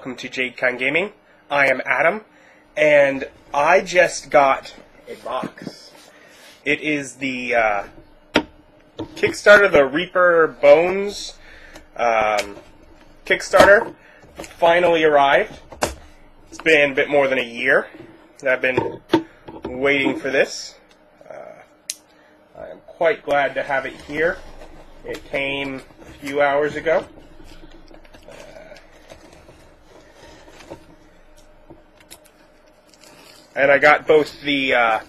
welcome to Jade Jadekind Gaming. I am Adam, and I just got a box. It is the uh, Kickstarter, the Reaper Bones um, Kickstarter. Finally arrived. It's been a bit more than a year that I've been waiting for this. Uh, I am quite glad to have it here. It came a few hours ago. And I got both the uh,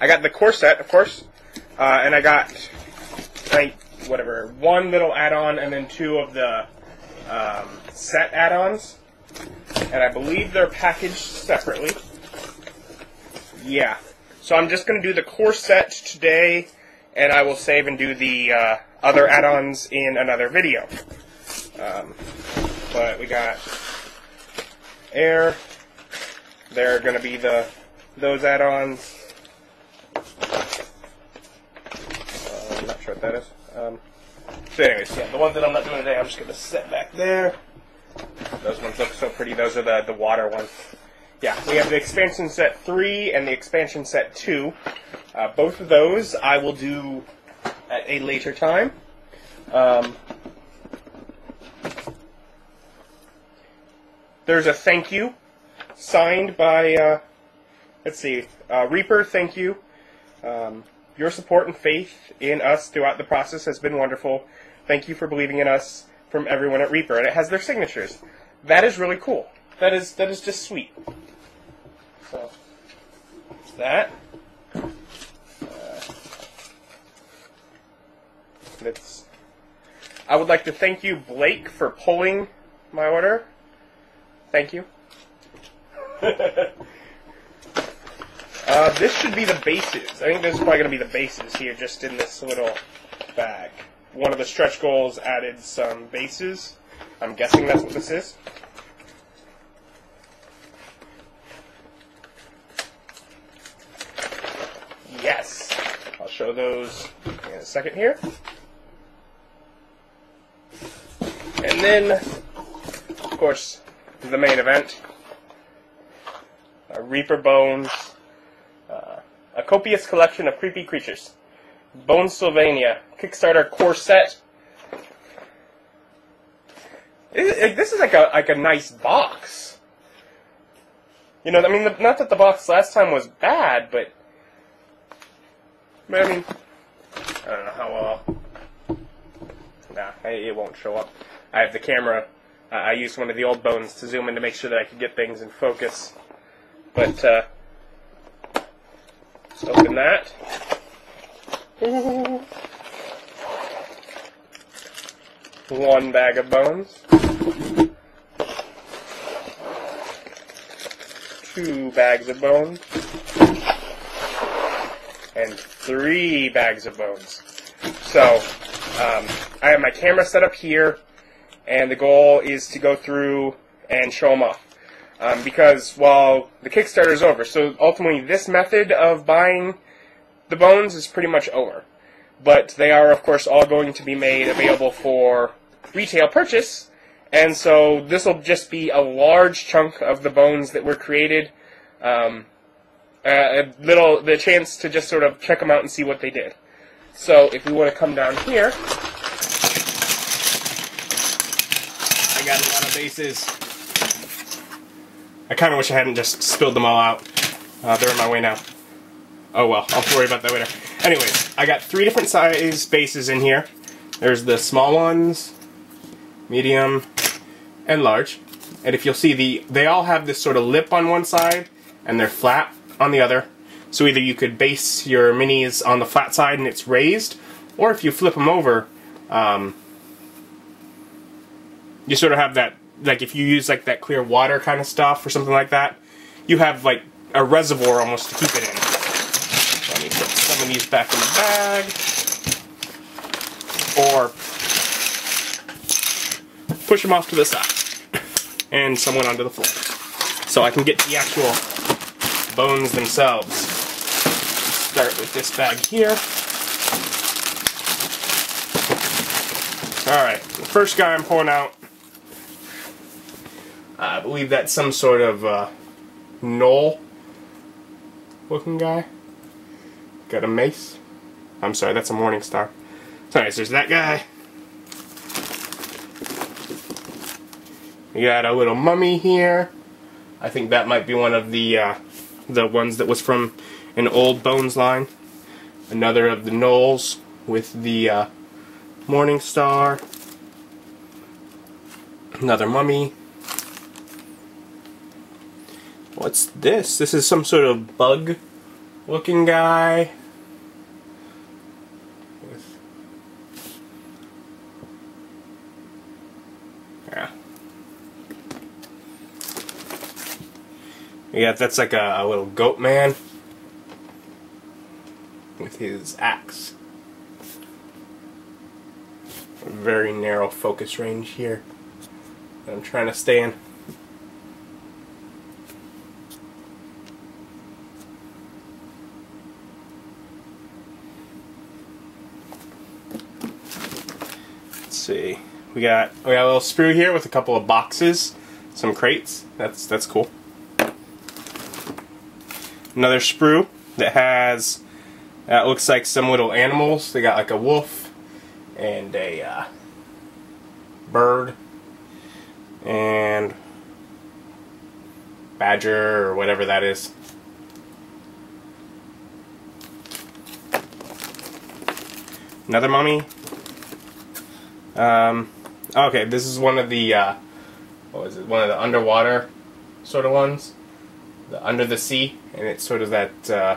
I got the core set, of course, uh, and I got I, whatever one little add-on and then two of the um, set add-ons, and I believe they're packaged separately. Yeah, so I'm just going to do the core set today, and I will save and do the uh, other add-ons in another video. Um, but we got air. They're going to be the those add-ons. Uh, I'm not sure what that is. Um, so anyways, yeah, the ones that I'm not doing today, I'm just going to set back there. Those ones look so pretty. Those are the, the water ones. Yeah, we have the expansion set 3 and the expansion set 2. Uh, both of those I will do at a later time. Um, there's a thank you signed by, uh, let's see, uh, Reaper, thank you. Um, your support and faith in us throughout the process has been wonderful. Thank you for believing in us from everyone at Reaper, and it has their signatures. That is really cool. That is that is just sweet. So that. Uh, that's. I would like to thank you, Blake, for pulling my order. Thank you. uh, this should be the bases. I think this is probably going to be the bases here, just in this little bag. One of the stretch goals added some bases. I'm guessing that's what this is. Yes. I'll show those in a second here. And then, of course, the main event uh, Reaper Bones, uh, a copious collection of creepy creatures. Bonesylvania, Kickstarter core set. This is like a like a nice box. You know, I mean, the, not that the box last time was bad, but, but I mean, I don't know how well. Nah, it won't show up. I have the camera. Uh, I used one of the old bones to zoom in to make sure that I could get things in focus. But uh, let's open that. One bag of bones. Two bags of bones. And three bags of bones. So, um, I have my camera set up here, and the goal is to go through and show them off. Um, because while the Kickstarter is over, so ultimately this method of buying the bones is pretty much over. But they are, of course, all going to be made available for retail purchase, and so this will just be a large chunk of the bones that were created. Um, a little, the chance to just sort of check them out and see what they did. So if we want to come down here, I got a lot of bases. I kind of wish I hadn't just spilled them all out. Uh, they're in my way now. Oh well, I'll worry about that later. Anyways, I got three different size bases in here. There's the small ones, medium, and large. And if you'll see, the they all have this sort of lip on one side, and they're flat on the other. So either you could base your minis on the flat side and it's raised, or if you flip them over, um, you sort of have that like if you use like that clear water kind of stuff or something like that, you have like a reservoir almost to keep it in. Let me put some of these back in the bag, or push them off to the side, and someone onto the floor, so I can get the actual bones themselves. Start with this bag here. All right, the first guy I'm pulling out I believe that's some sort of uh, gnoll looking guy. Got a mace. I'm sorry, that's a morning star. So there's that guy. We got a little mummy here. I think that might be one of the uh, the ones that was from an old Bones line. Another of the Gnolls with the uh, Morning Star. Another mummy. What's this? This is some sort of bug looking guy. Yeah. Yeah, that's like a, a little goat man with his axe. Very narrow focus range here. I'm trying to stay in. Let's see. We got we got a little sprue here with a couple of boxes, some crates. That's that's cool. Another sprue that has that looks like some little animals. They got like a wolf and a uh, bird and badger or whatever that is. Another mummy. Um, okay, this is one of the uh, what was it? One of the underwater sort of ones, the under the sea, and it's sort of that uh,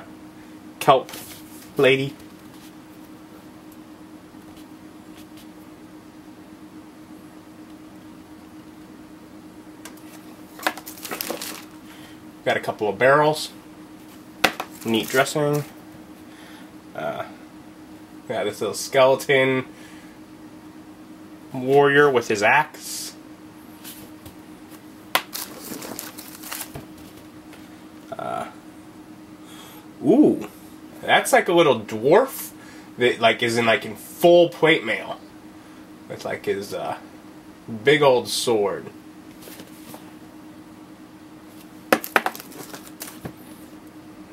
kelp lady. Got a couple of barrels. Neat dressing. Uh, got this little skeleton warrior with his axe. Uh, ooh, that's like a little dwarf that like is in like in full plate mail. With like his uh, big old sword.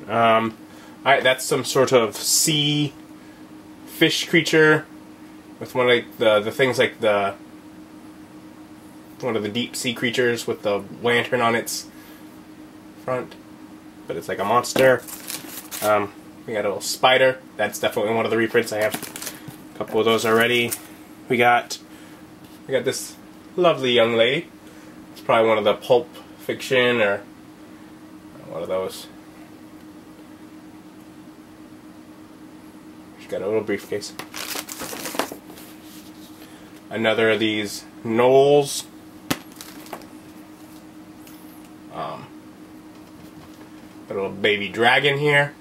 Um, alright, that's some sort of sea fish creature with one of like, the the things like the one of the deep sea creatures with the lantern on its front, but it's like a monster. Um, we got a little spider. That's definitely one of the reprints. I have a couple of those already. We got we got this lovely young lady. It's probably one of the pulp fiction or one of those. She's got a little briefcase another of these gnolls. Um, a little baby dragon here.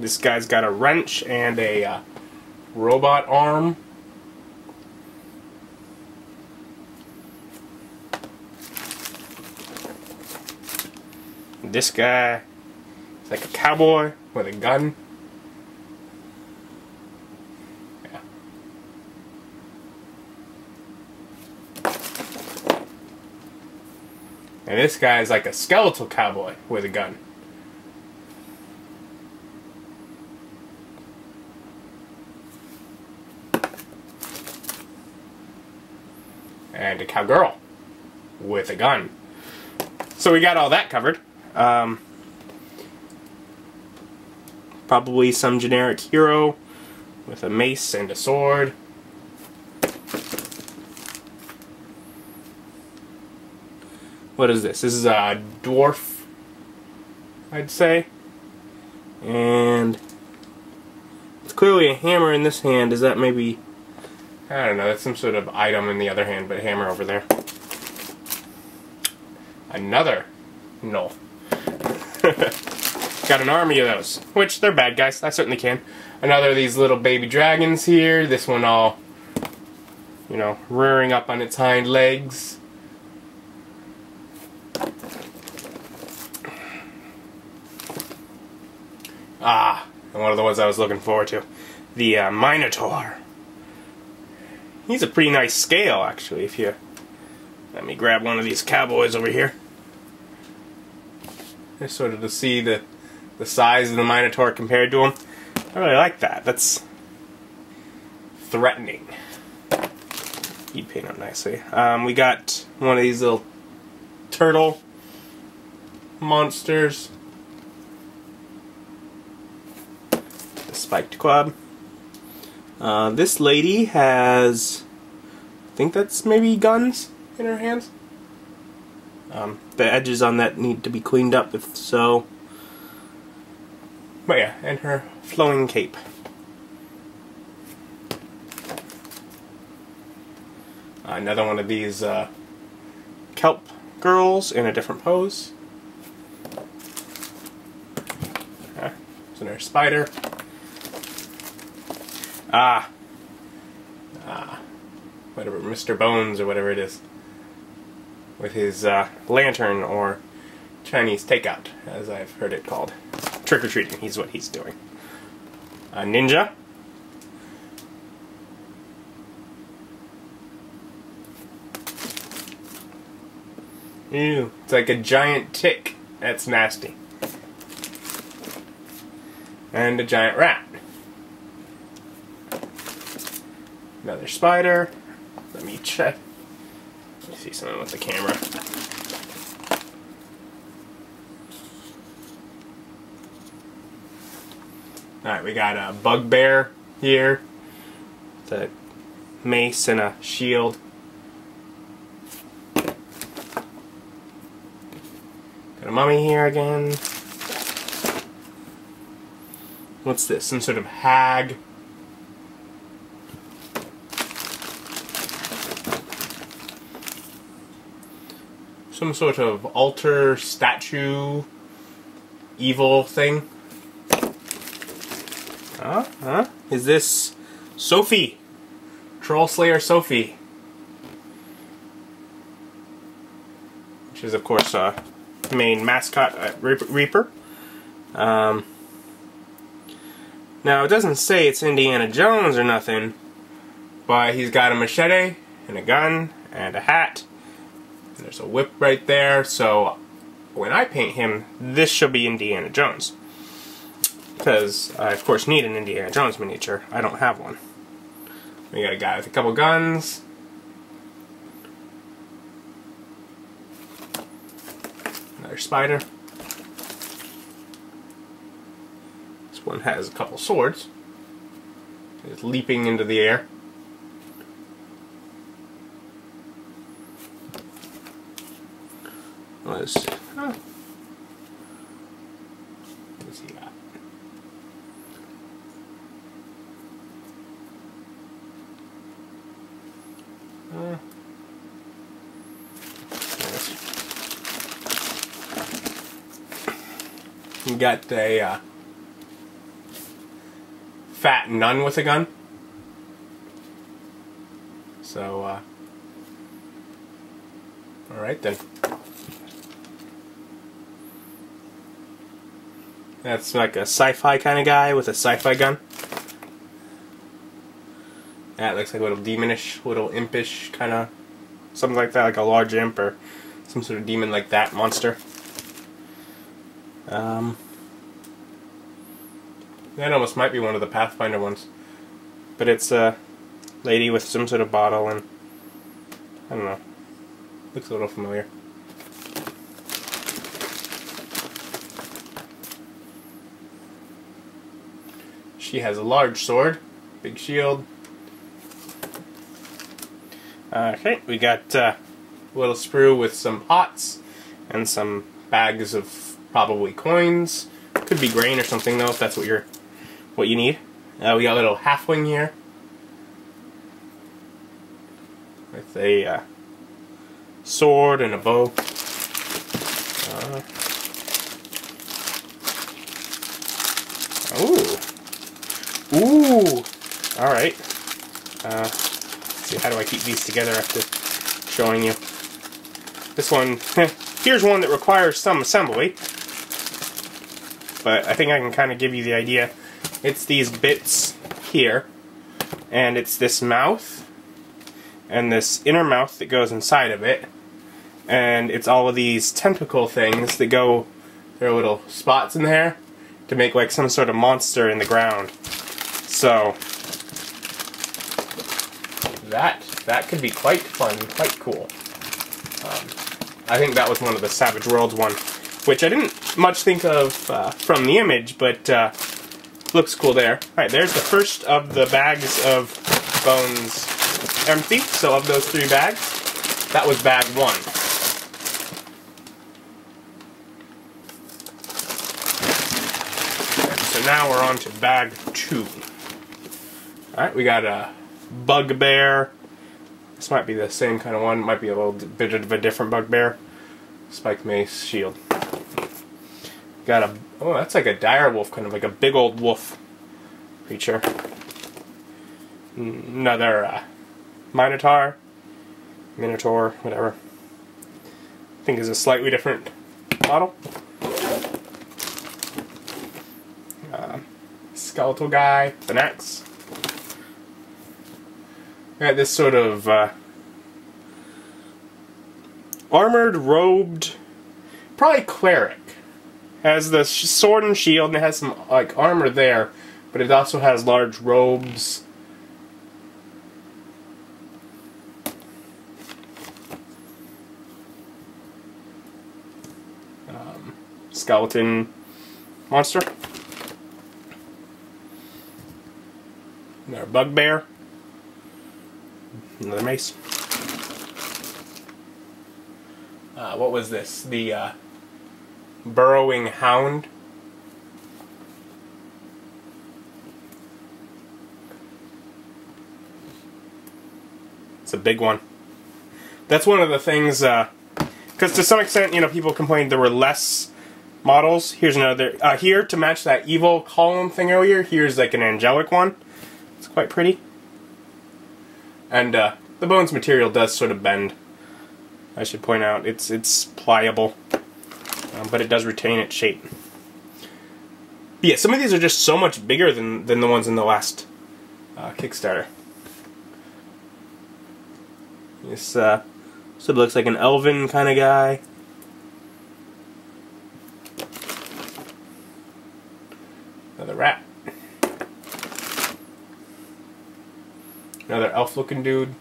This guy's got a wrench and a uh, robot arm. This guy is like a cowboy with a gun. Yeah. And this guy is like a skeletal cowboy with a gun. And a cowgirl with a gun. So we got all that covered. Um, probably some generic hero with a mace and a sword. What is this? This is a dwarf, I'd say. And it's clearly a hammer in this hand. Is that maybe... I don't know, that's some sort of item in the other hand, but hammer over there. Another no. Got an army of those, which they're bad guys. I certainly can. Another of these little baby dragons here. This one all, you know, rearing up on its hind legs. Ah, and one of the ones I was looking forward to. The uh, Minotaur. He's a pretty nice scale, actually, if you... Let me grab one of these cowboys over here. Just sort of to see the, the size of the Minotaur compared to him. I really like that. That's threatening. He'd paint up nicely. Um, we got one of these little turtle monsters. The spiked club. Uh, this lady has, I think that's maybe guns in her hands. Um, the edges on that need to be cleaned up if so. But yeah, and her flowing cape. Another one of these uh, kelp girls in a different pose. Uh, there's another spider. Ah. Ah. Whatever, Mr. Bones or whatever it is. With his uh, lantern or Chinese takeout, as I've heard it called. Trick or treating, he's what he's doing. A ninja. Ew, it's like a giant tick. That's nasty. And a giant rat. Another spider. Let me check. Something with the camera. Alright, we got a bugbear here. The mace and a shield. Got a mummy here again. What's this? Some sort of hag. Some sort of altar statue evil thing. Huh? Huh? Is this Sophie? Troll Slayer Sophie. Which is, of course, uh, main mascot at Reaper. Um, now, it doesn't say it's Indiana Jones or nothing, but he's got a machete and a gun and a hat. And there's a whip right there, so when I paint him, this should be Indiana Jones. Because I, of course, need an Indiana Jones miniature. I don't have one. We got a guy with a couple guns. Another spider. This one has a couple swords. It's leaping into the air. Was oh. What's he got? Uh, you got a uh, fat nun with a gun. So, uh, alright then. That's like a sci-fi kind of guy with a sci-fi gun. That looks like a little demonish, little impish kind of something like that, like a large imp or some sort of demon like that monster. Um, that almost might be one of the Pathfinder ones, but it's a lady with some sort of bottle and I don't know. Looks a little familiar. She has a large sword, big shield. Okay, we got uh, a little sprue with some pots and some bags of probably coins. Could be grain or something though, if that's what you're what you need. Uh, we got a little halfling here with a uh, sword and a bow. Uh, ooh. Ooh! Alright. Uh, see, how do I keep these together after showing you? This one, here's one that requires some assembly. but I think I can kind of give you the idea. It's these bits here, and it's this mouth, and this inner mouth that goes inside of it, and it's all of these tentacle things that go, there are little spots in there, to make like some sort of monster in the ground. So, that, that could be quite fun, quite cool. Um, I think that was one of the Savage Worlds one, which I didn't much think of uh, from the image, but uh, looks cool there. Alright, there's the first of the bags of bones empty. So of those three bags, that was bag one. so now we're on to bag two. Alright, we got a bugbear. This might be the same kind of one. Might be a little bit of a different bugbear. Spike mace shield. Got a oh, that's like a dire wolf, kind of like a big old wolf creature. Another uh, minotaur, minotaur, whatever. I think is a slightly different model. Uh, skeletal guy, the next. This sort of uh, armored, robed, probably cleric. Has the sword and shield, and it has some like armor there, but it also has large robes. Um, skeleton monster. Another bugbear. Another mace. Uh, what was this? The uh, burrowing hound. It's a big one. That's one of the things, because uh, to some extent, you know, people complained there were less models. Here's another. Uh, here, to match that evil column thing earlier, here's like an angelic one. It's quite pretty. And uh, the bones material does sort of bend. I should point out, it's it's pliable, um, but it does retain its shape. But yeah, some of these are just so much bigger than than the ones in the last uh, Kickstarter. This uh, sort of looks like an elven kind of guy. Another rat. Elf-looking dude.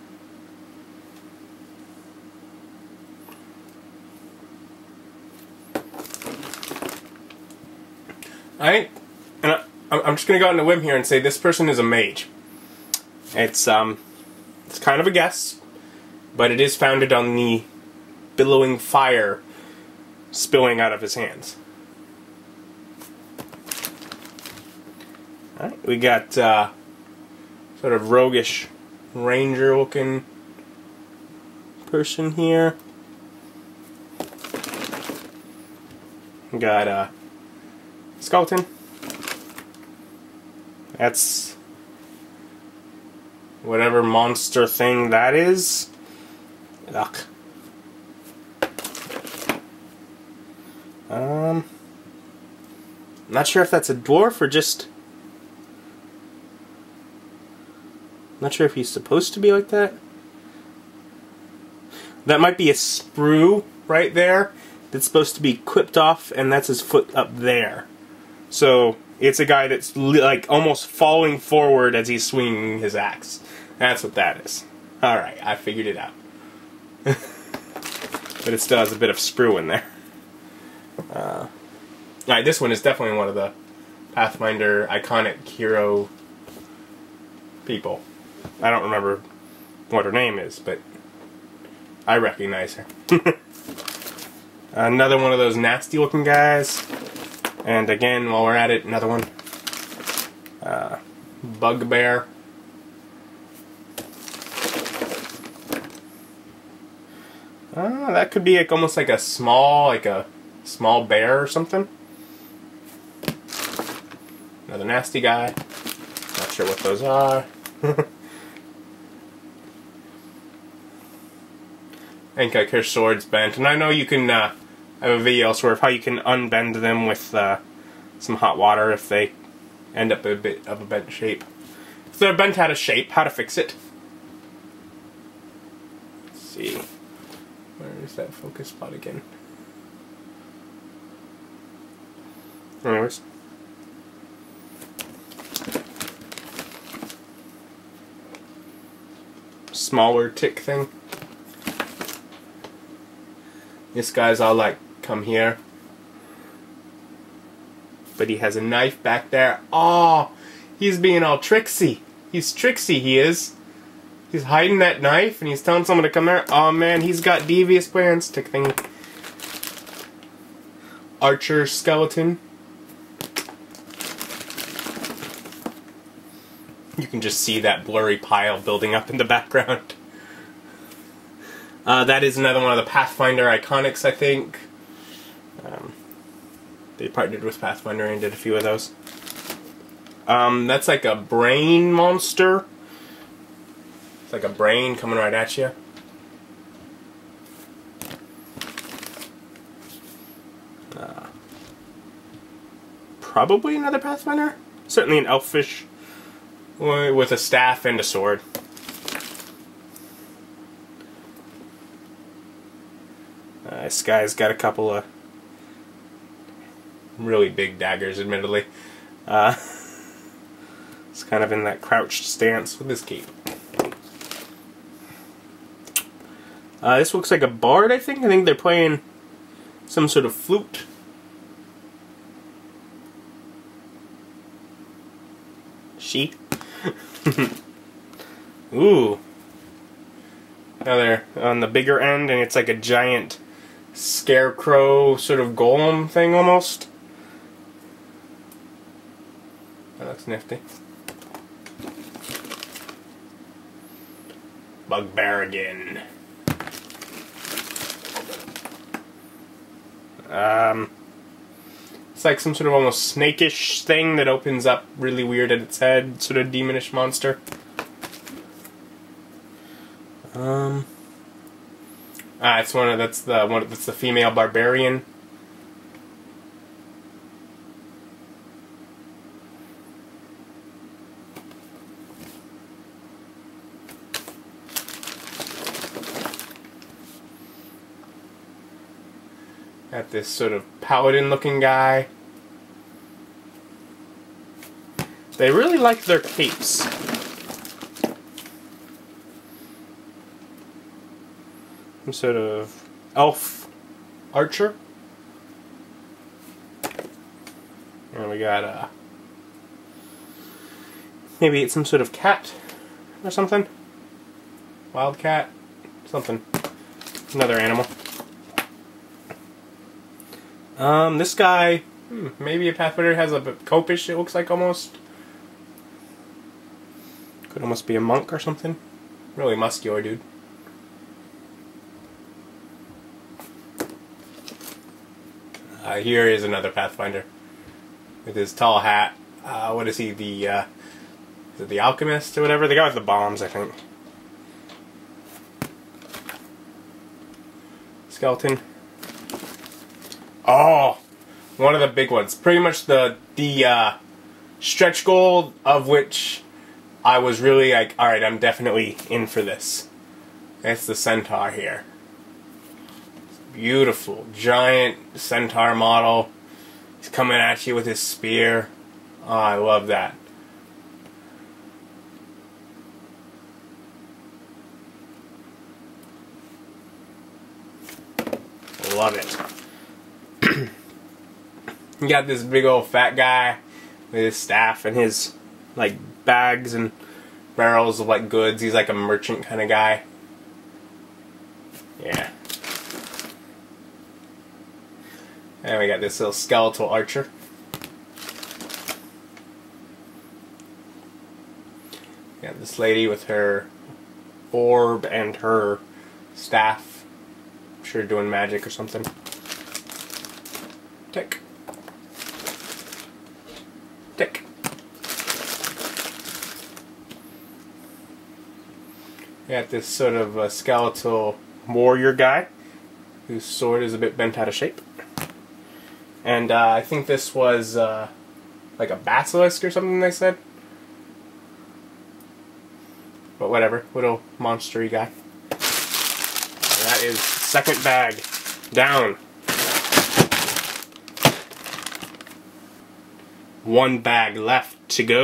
I, and I, I'm just gonna go on a whim here and say this person is a mage. It's um, it's kind of a guess, but it is founded on the billowing fire spilling out of his hands. Alright, we got uh, sort of roguish ranger looking person here. Got a skeleton. That's whatever monster thing that is. Ugh. Um, not sure if that's a dwarf or just Not sure if he's supposed to be like that. That might be a sprue right there that's supposed to be clipped off, and that's his foot up there. So it's a guy that's like almost falling forward as he's swinging his axe. That's what that is. Alright, I figured it out. but it still has a bit of sprue in there. Uh, Alright, this one is definitely one of the Pathfinder iconic hero people. I don't remember what her name is, but I recognize her. another one of those nasty looking guys. And again, while we're at it, another one. Uh, Bugbear. Uh, that could be like almost like a small, like a small bear or something. Another nasty guy. Not sure what those are. Enkai swords bent, and I know you can uh, have a video elsewhere of how you can unbend them with uh, some hot water if they end up a bit of a bent shape. If they're bent out of shape, how to fix it. Let's see. Where is that focus spot again? Anyways. Smaller tick thing. This guy's all like, come here. But he has a knife back there. Oh, he's being all tricksy. He's tricksy, he is. He's hiding that knife and he's telling someone to come there. Oh man, he's got devious plans. Tick thingy. Archer skeleton. You can just see that blurry pile building up in the background. Uh, that is another one of the Pathfinder iconics, I think. Um, they partnered with Pathfinder and did a few of those. Um, that's like a brain monster. It's like a brain coming right at you. Uh, probably another Pathfinder. Certainly an elfish with a staff and a sword. This guy's got a couple of really big daggers, admittedly. Uh, it's kind of in that crouched stance with his cape. Uh, this looks like a bard, I think. I think they're playing some sort of flute. She? Ooh. Now they're on the bigger end, and it's like a giant scarecrow sort of golem thing almost. That looks nifty. Bugbear again. Um, it's like some sort of almost snakish thing that opens up really weird at its head, sort of demonish monster. Um, ah, it's one of that's the one that's the female barbarian. Got this sort of paladin looking guy. They really like their capes. Some sort of elf archer. And we got uh, maybe it's some sort of cat or something. Wildcat, something. Another animal. Um, this guy, hmm, maybe a Pathfinder has a khopesh, it looks like almost. Could almost be a monk or something. Really muscular dude. Here is another Pathfinder. With his tall hat. Uh, what is he, the, uh, is the alchemist or whatever? The guy with the bombs, I think. Skeleton. Oh, one of the big ones. Pretty much the the uh, stretch goal of which I was really like, all right, I'm definitely in for this. It's the centaur here. Beautiful, giant centaur model. He's coming at you with his spear. Oh, I love that. Love it. You got this big old fat guy with his staff and his like bags and barrels of like goods. He's like a merchant kind of guy. Yeah. And we got this little skeletal archer. Got this lady with her orb and her staff. I'm sure doing magic or something. Tick. Tick. We got this sort of skeletal warrior guy whose sword is a bit bent out of shape. And uh, I think this was uh, like a basilisk or something they said. But whatever, little monstery guy. And that is second bag down. One bag left to go.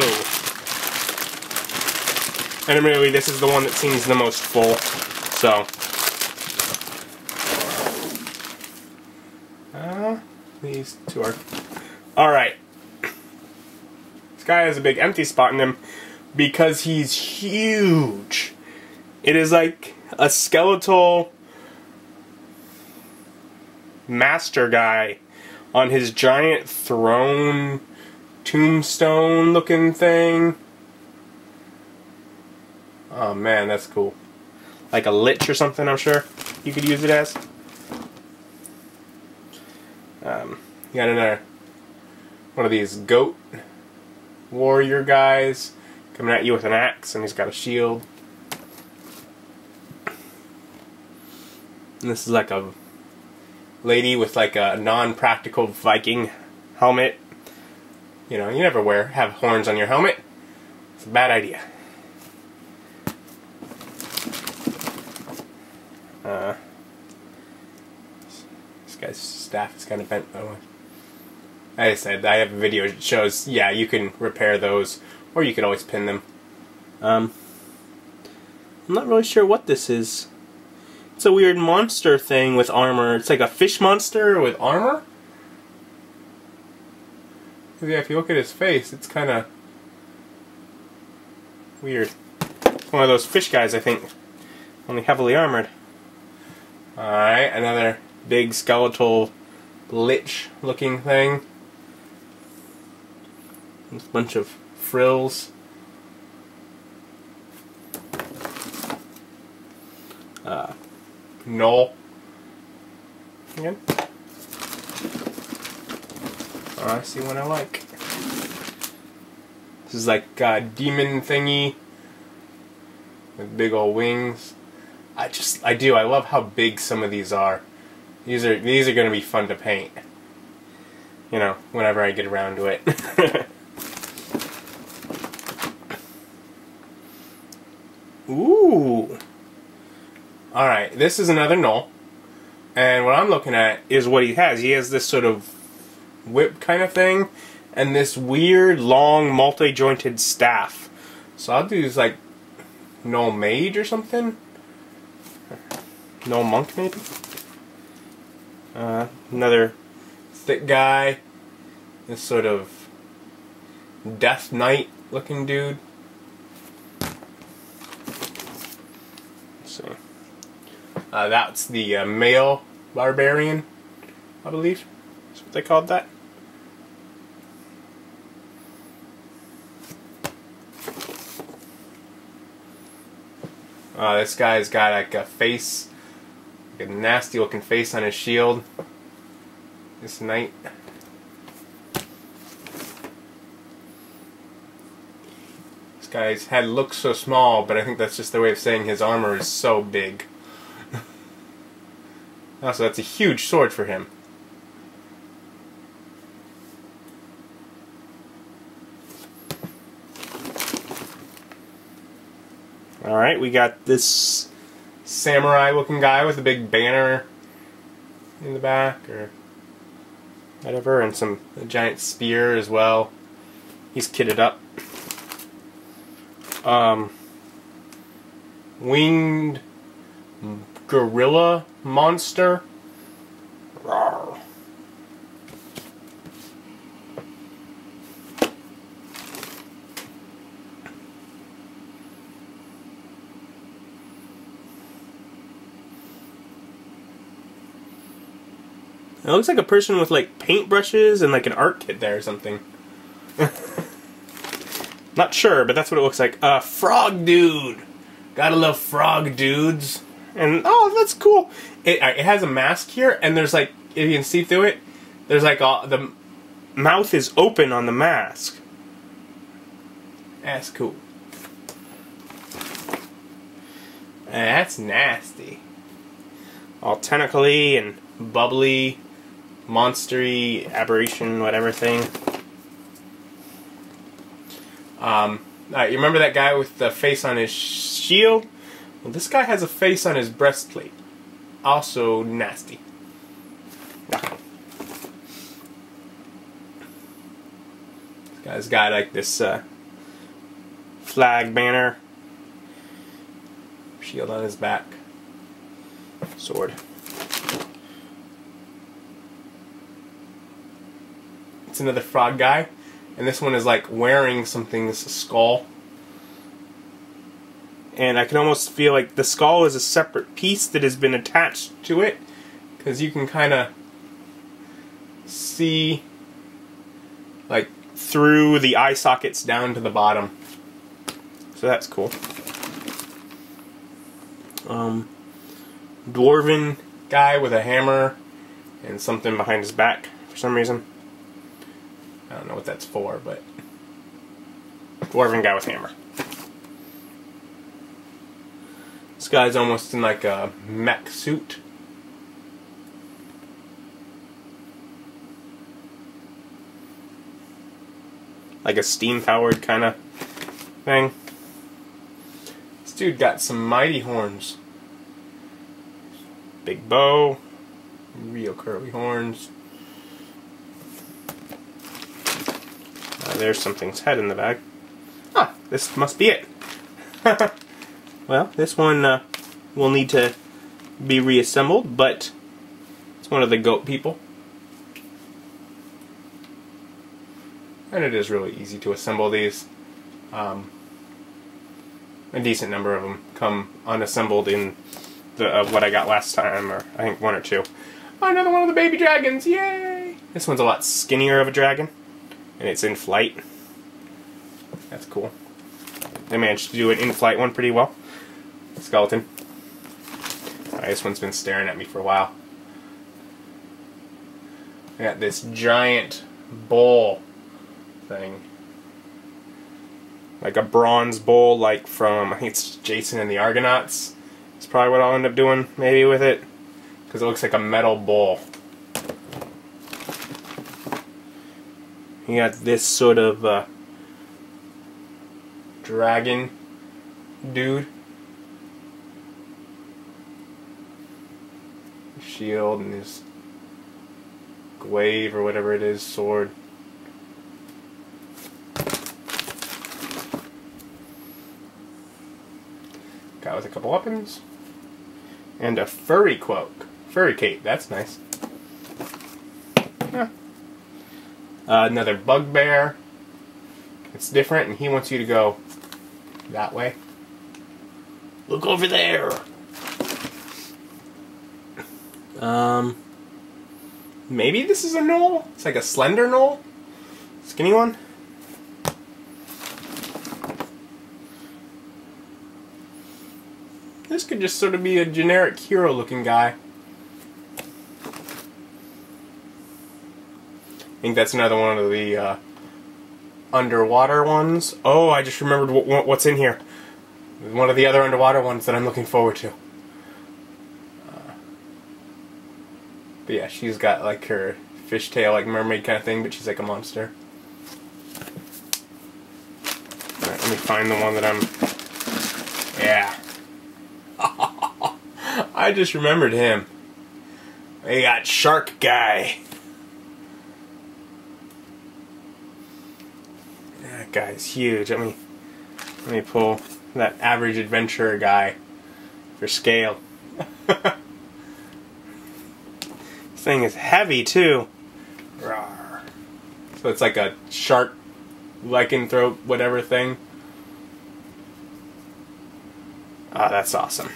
And really, this is the one that seems the most full. So. Uh, these two are. Alright. This guy has a big empty spot in him because he's huge. It is like a skeletal master guy on his giant throne tombstone looking thing. Oh man, that's cool. Like a lich or something, I'm sure you could use it as. Um, you got another one of these goat warrior guys coming at you with an axe, and he's got a shield. And this is like a lady with like a non-practical Viking helmet. You know, you never wear have horns on your helmet. It's a bad idea. Uh, guy's staff is kind of bent. Oh, like I said, I have a video that shows, yeah, you can repair those, or you could always pin them. Um, I'm not really sure what this is. It's a weird monster thing with armor. It's like a fish monster with armor? Yeah, if you look at his face, it's kind of weird. One of those fish guys, I think. Only heavily armored. Alright, another big skeletal lich looking thing. a bunch of frills. Uh, Gnoll. Again. Oh, I see one I like. This is like a demon thingy with big old wings. I just I do I love how big some of these are. These are these are going to be fun to paint. You know, whenever I get around to it. Ooh. All right, this is another gnoll. And what I'm looking at is what he has. He has this sort of whip kind of thing and this weird long multi-jointed staff. So I'll do this like gnoll mage or something. No monk, maybe? Uh, another thick guy. This sort of Death Knight looking dude. See. Uh, that's the uh, male barbarian, I believe. That's what they called that. Uh, this guy's got like a face a nasty looking face on his shield. This knight. This guy's head looks so small, but I think that's just the way of saying his armor is so big. also, that's a huge sword for him. Alright, we got this samurai looking guy with a big banner in the back or whatever and some giant spear as well. He's kitted up. Um, winged gorilla monster. Rawr. It looks like a person with like paintbrushes and like an art kit there or something. Not sure, but that's what it looks like. Uh, frog dude. Gotta love frog dudes. And oh, that's cool. It, it has a mask here, and there's like if you can see through it, there's like a, the mouth is open on the mask. That's cool. That's nasty. All tentacly and bubbly monstery aberration, whatever thing. Um, you remember that guy with the face on his shield? Well, this guy has a face on his breastplate. Also nasty. This guy's got like this uh, flag banner, shield on his back, sword. It's another frog guy, and this one is like wearing something's skull. And I can almost feel like the skull is a separate piece that has been attached to it, because you can kind of see like through the eye sockets down to the bottom. So that's cool. Um, dwarven guy with a hammer and something behind his back for some reason. I don't know what that's for, but dwarven guy with hammer. This guy's almost in like a mech suit. Like a steam powered kind of thing. This dude got some mighty horns. Big bow, real curly horns. There's something's head in the bag. Ah, this must be it. well, this one uh, will need to be reassembled, but it's one of the goat people. And it is really easy to assemble these. Um, a decent number of them come unassembled in the uh, what I got last time, or I think one or two. Oh, another one of the baby dragons! Yay! This one's a lot skinnier of a dragon, and it's in flight. That's cool. They managed to do an in-flight one pretty well. Skeleton. Right, this one's been staring at me for a while. I got this giant bowl thing. Like a bronze bowl, like from, I think it's Jason and the Argonauts. It's probably what I'll end up doing, maybe, with it. Because it looks like a metal bowl. You got this sort of uh, dragon dude. Shield and his glaive or whatever it is, sword. Guy with a couple weapons. And a furry cloak. Furry cape, that's nice. Uh, another bugbear. It's different, and he wants you to go that way. Look over there! Um, maybe this is a gnoll? It's like a slender gnoll? Skinny one? This could just sort of be a generic hero looking guy. Think that's another one of the uh, underwater ones. Oh, I just remembered what's in here. One of the other underwater ones that I'm looking forward to. Uh, but yeah, she's got like her fishtail, like mermaid kind of thing, but she's like a monster. Let me find the one that I'm... Yeah. I just remembered him. We got Shark Guy. That guy's huge. Let me let me pull that average adventurer guy for scale. this thing is heavy too. Rawr. So it's like a shark lycanthrope whatever thing. Ah, oh, that's awesome.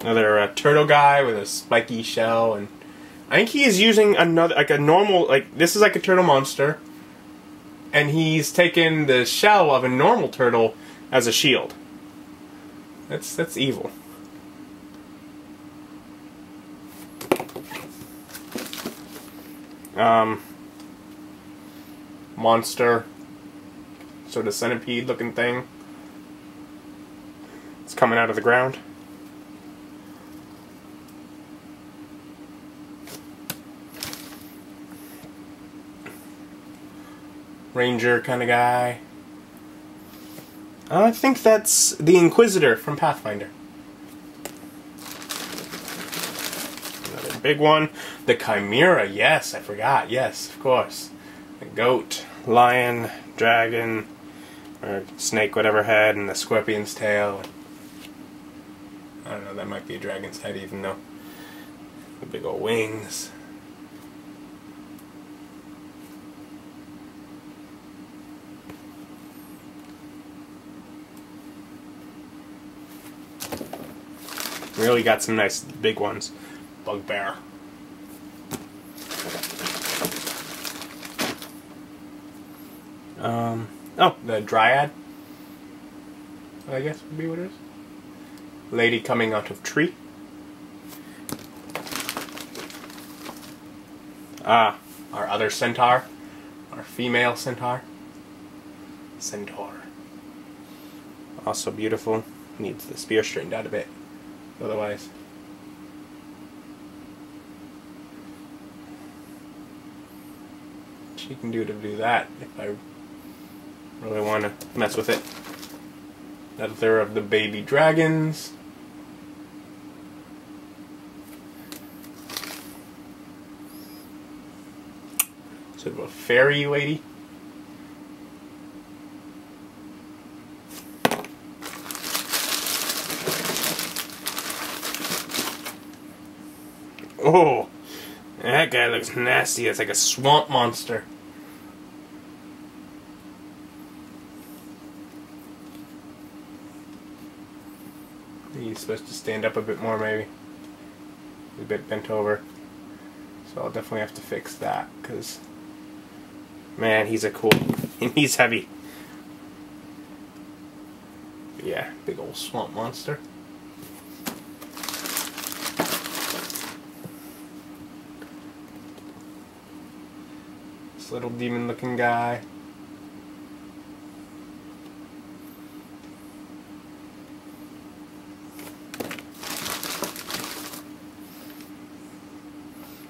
Another uh, turtle guy with a spiky shell, and I think he is using another like a normal like this is like a turtle monster, and he's taken the shell of a normal turtle as a shield. That's that's evil. Um, monster, sort of centipede looking thing. It's coming out of the ground. Ranger kind of guy. Uh, I think that's the Inquisitor from Pathfinder. Another big one. The Chimera, yes, I forgot. Yes, of course. The goat, lion, dragon, or snake, whatever head, and the scorpion's tail. I don't know, that might be a dragon's head even though. The big old wings. Really got some nice big ones. Bugbear. Um, oh, the Dryad. I guess would be what it is. Lady coming out of tree. Ah, our other centaur. Our female centaur. Centaur. Also beautiful. Needs the spear straightened out a bit. Otherwise. She can do to do that if I really want to mess with it. Another of the baby dragons. Sort of a fairy lady. Oh, looks nasty. It's like a swamp monster. He's supposed to stand up a bit more, maybe. He's a bit bent over. So I'll definitely have to fix that, because, man, he's a cool, and he's heavy. But yeah, big old swamp monster. Little demon looking guy.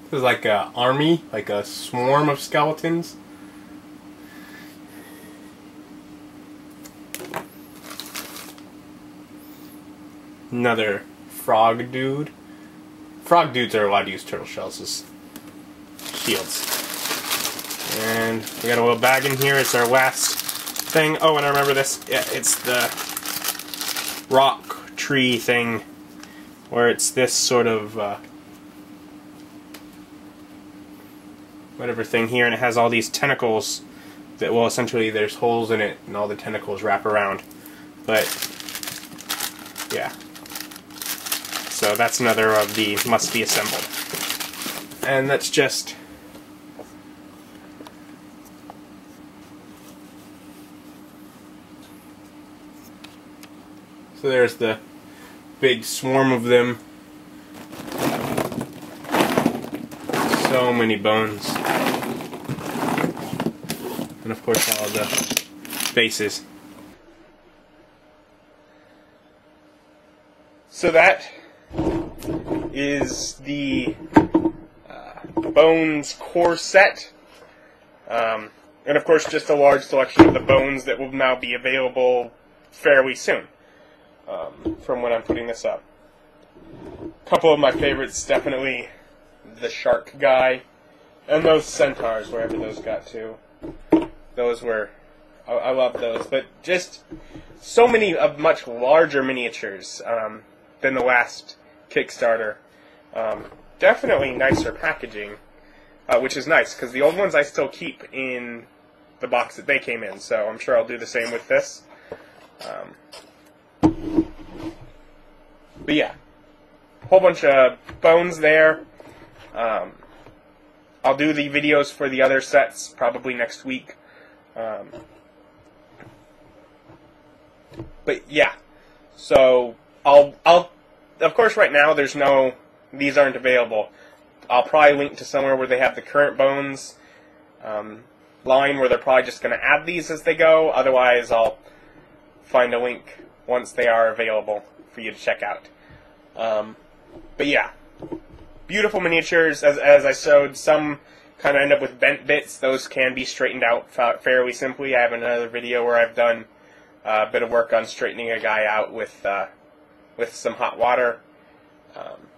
This is like a army, like a swarm of skeletons. Another frog dude. Frog dudes are allowed to use turtle shells as shields. And we got a little bag in here. It's our last thing. Oh, and I remember this. Yeah, it's the rock tree thing, where it's this sort of uh, whatever thing here, and it has all these tentacles that, well, essentially there's holes in it, and all the tentacles wrap around. But yeah. So that's another of the must be assembled. And that's just So there's the big swarm of them. So many bones. And of course all the faces. So that is the uh, Bones core set. Um, and of course just a large selection of the bones that will now be available fairly soon um, from when I'm putting this up. A couple of my favorites, definitely the shark guy, and those centaurs, wherever those got to. Those were, I, I love those, but just so many of much larger miniatures um, than the last Kickstarter. Um, definitely nicer packaging, uh, which is nice because the old ones I still keep in the box that they came in, so I'm sure I'll do the same with this. Um, but yeah, whole bunch of bones there. Um, I'll do the videos for the other sets probably next week. Um, but yeah, so I'll I'll of course right now there's no these aren't available. I'll probably link to somewhere where they have the current bones um, line where they're probably just going to add these as they go. Otherwise, I'll find a link once they are available for you to check out. Um, but yeah, beautiful miniatures, as, as I showed. Some kind of end up with bent bits, those can be straightened out fa- fairly simply. I have another video where I've done uh, a bit of work on straightening a guy out with uh, with some hot water. Um,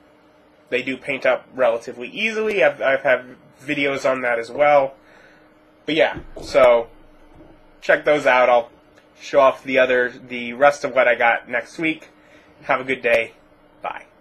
they do paint up relatively easily. I've, I've had videos on that as well. But yeah, so check those out. I'll show off the other, the rest of what I got next week. Have a good day. Bye.